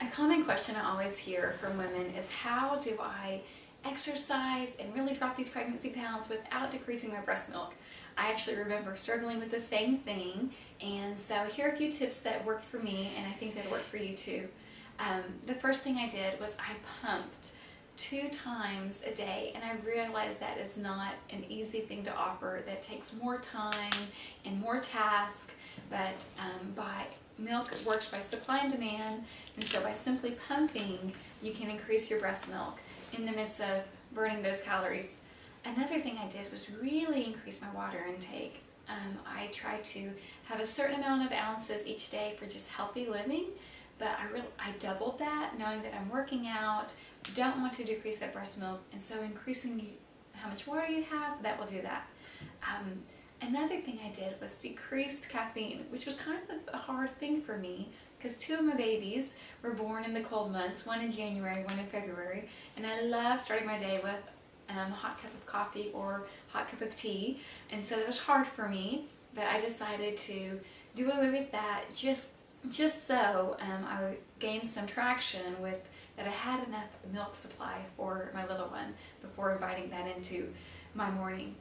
A common question I always hear from women is how do I exercise and really drop these pregnancy pounds without decreasing my breast milk? I actually remember struggling with the same thing and so here are a few tips that worked for me and I think that work for you too. Um, the first thing I did was I pumped two times a day and I realized that is not an easy thing to offer that takes more time and more task but um, by milk works by supply and demand and so by simply pumping you can increase your breast milk in the midst of burning those calories. Another thing I did was really increase my water intake. Um, I try to have a certain amount of ounces each day for just healthy living but I really I doubled that knowing that I'm working out don't want to decrease that breast milk and so increasing how much water you have that will do that um, another thing I did was decrease caffeine which was kind of a hard thing for me because two of my babies were born in the cold months one in January one in February and I love starting my day with um, a hot cup of coffee or hot cup of tea and so it was hard for me but I decided to do away with that just just so um, I would gain some traction with that I had enough milk supply for my little one before inviting that into my morning.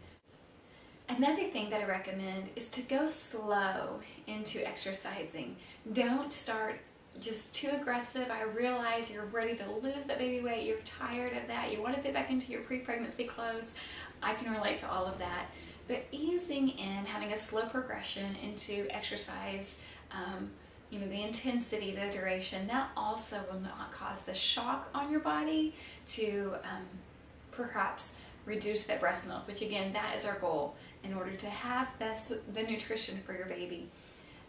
Another thing that I recommend is to go slow into exercising. Don't start just too aggressive. I realize you're ready to lose that baby weight, you're tired of that, you want to fit back into your pre-pregnancy clothes. I can relate to all of that. But easing in, having a slow progression into exercise um, you know, the intensity, the duration, that also will not cause the shock on your body to um, perhaps reduce that breast milk, which again, that is our goal in order to have this, the nutrition for your baby.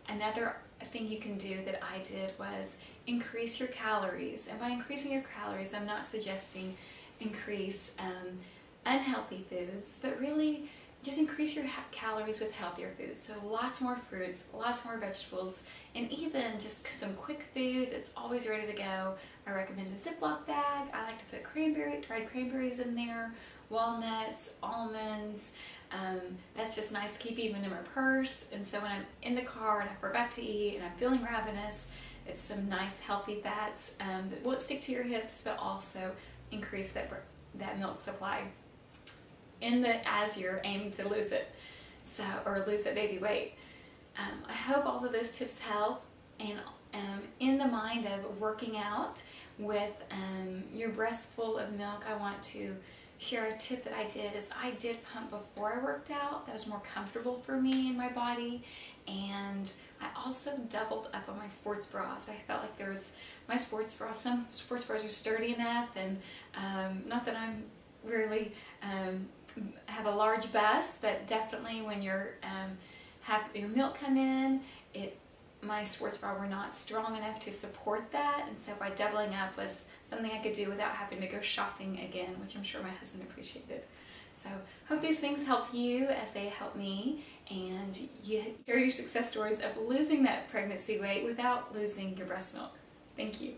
Another thing you can do that I did was increase your calories. And by increasing your calories, I'm not suggesting increase um, unhealthy foods, but really just increase your calories with healthier foods. So lots more fruits, lots more vegetables, and even just some quick food that's always ready to go. I recommend a Ziploc bag. I like to put cranberry, dried cranberries in there, walnuts, almonds. Um, that's just nice to keep even in my purse. And so when I'm in the car and I forgot to eat and I'm feeling ravenous, it's some nice healthy fats um, that won't stick to your hips, but also increase that, that milk supply in the as you're aiming to lose it so or lose that baby weight um, I hope all of those tips help and um, in the mind of working out with um, your breast full of milk I want to share a tip that I did is I did pump before I worked out. That was more comfortable for me and my body. And I also doubled up on my sports bras. I felt like there was my sports bras some sports bras are sturdy enough and um, not that I'm really um, have a large bust, but definitely when you're um, have your milk come in, it my sports bra were not strong enough to support that, and so by doubling up was something I could do without having to go shopping again, which I'm sure my husband appreciated. So hope these things help you as they help me, and you share your success stories of losing that pregnancy weight without losing your breast milk. Thank you.